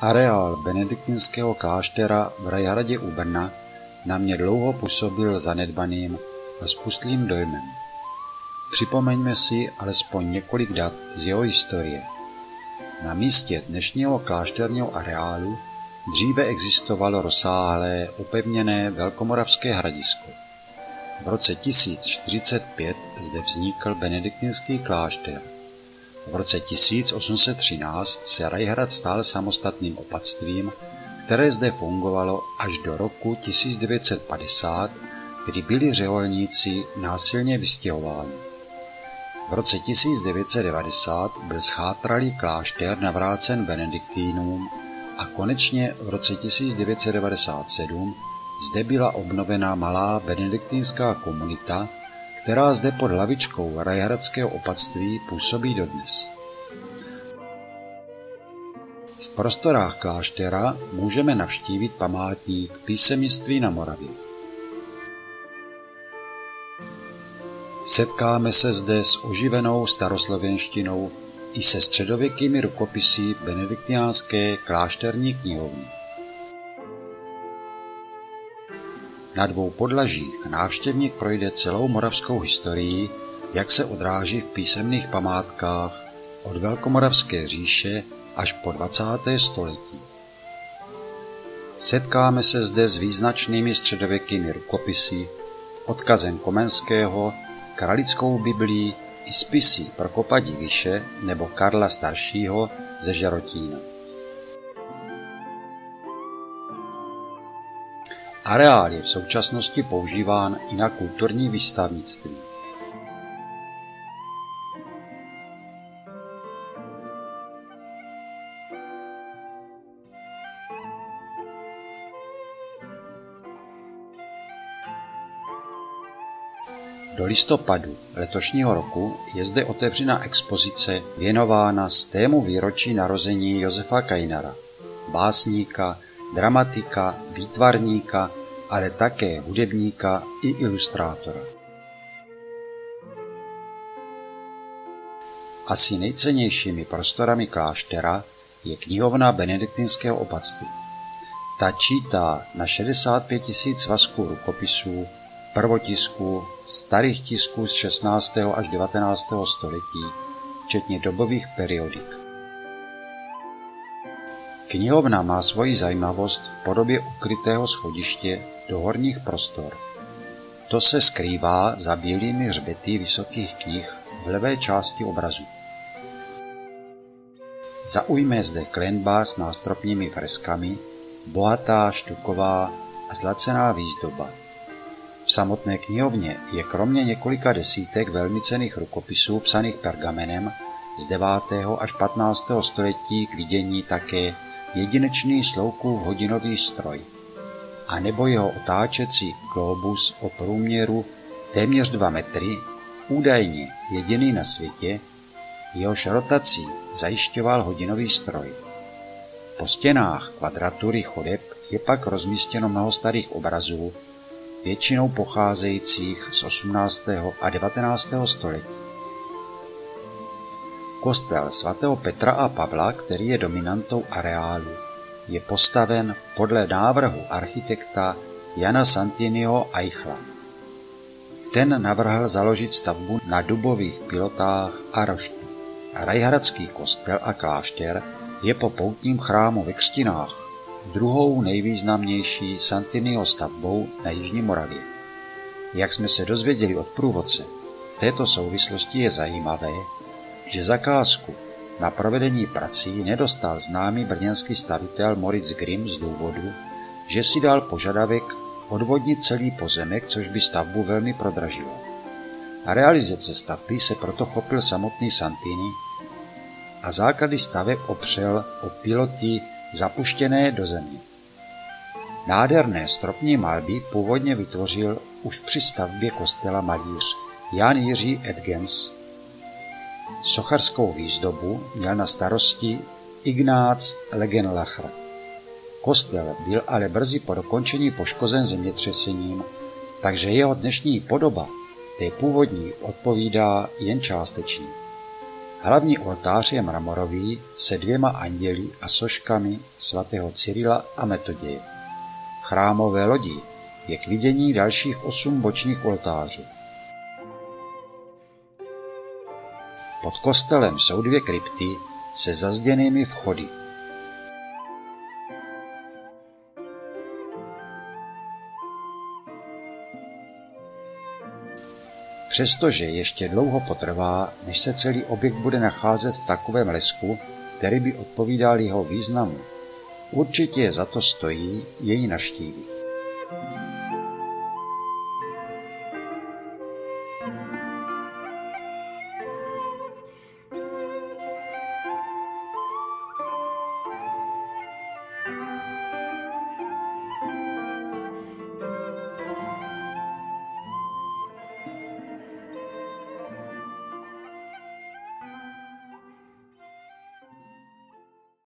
Areál benediktinského kláštera v Rajhradě u Brna na mě dlouho působil zanedbaným a spustlým dojmem. Připomeňme si alespoň několik dat z jeho historie. Na místě dnešního klášterního areálu dříve existovalo rozsáhlé opevněné velkomoravské hradisko. V roce 1045 zde vznikl benediktinský klášter. V roce 1813 se Rajhrad stal samostatným opatstvím, které zde fungovalo až do roku 1950, kdy byli řeholníci násilně vystěhováni. V roce 1990 byl schátralý klášter navrácen benediktínům a konečně v roce 1997 zde byla obnovena malá benediktínská komunita, která zde pod hlavičkou Rajhradského opatství působí dodnes. V prostorách kláštera můžeme navštívit památník písemnictví na Moravě. Setkáme se zde s oživenou staroslovenštinou i se středověkými rukopisy benediktiánské klášterní knihovny. Na dvou podlažích návštěvník projde celou moravskou historii, jak se odráží v písemných památkách od Velkomoravské říše až po 20. století. Setkáme se zde s význačnými středověkými rukopisy, odkazem Komenského, kralickou biblí i spisy Prokopa Diviše nebo Karla Staršího ze Žarotína. Areál je v současnosti používán i na kulturní výstavnictví. Do listopadu letošního roku je zde otevřena expozice věnována z tému výročí narození Josefa Kajnara, básníka, dramatika, výtvarníka, ale také hudebníka i ilustrátora. Asi nejcennějšími prostorami kláštera je knihovna benediktinského opatství. Ta čítá na 65 tisíc svazků rukopisů, prvotisků, starých tisků z 16. až 19. století, včetně dobových periodik. Knihovna má svoji zajímavost v podobě ukrytého schodiště do horních prostor. To se skrývá za bílými hřbety vysokých knih v levé části obrazu. Zaujme zde klenba s nástropními freskami, bohatá štuková a zlacená výzdoba. V samotné knihovně je kromě několika desítek velmi cených rukopisů psaných pergamenem z 9. až 15. století k vidění také jedinečný sloukův hodinový stroj, a nebo jeho otáčecí globus o průměru téměř 2 metry, údajně jediný na světě, jehož rotací zajišťoval hodinový stroj. Po stěnách kvadratury chodeb je pak rozmístěno mnoho starých obrazů, většinou pocházejících z 18. a 19. století. Kostel svatého Petra a Pavla, který je dominantou areálu, je postaven podle návrhu architekta Jana Santinio Eichla. Ten navrhl založit stavbu na dubových pilotách a roštu. Rajhradský kostel a klášter je po poutním chrámu ve Křtinách druhou nejvýznamnější Santinio stavbou na Jižní Moravě. Jak jsme se dozvěděli od průvodce, v této souvislosti je zajímavé, že zakázku na provedení prací nedostal známý brněnský stavitel Moritz Grimm z důvodu, že si dal požadavek odvodnit celý pozemek, což by stavbu velmi prodražilo. A realizace stavby se proto chopil samotný Santini a základy staveb opřel o piloty zapuštěné do země. Nádherné stropní malby původně vytvořil už při stavbě kostela malíř Jan Jiří Edgens Socharskou výzdobu měl na starosti Ignác Legenlachr. Kostel byl ale brzy po dokončení poškozen zemětřesením, takže jeho dnešní podoba té původní odpovídá jen částečně. Hlavní oltář je mramorový se dvěma anděli a soškami svatého Cyrila a Metoděje. Chrámové lodí je k vidění dalších osm bočních oltářů. Pod kostelem jsou dvě krypty se zazděnými vchody. Přestože ještě dlouho potrvá, než se celý objekt bude nacházet v takovém lesku, který by odpovídal jeho významu, určitě za to stojí její naštívit.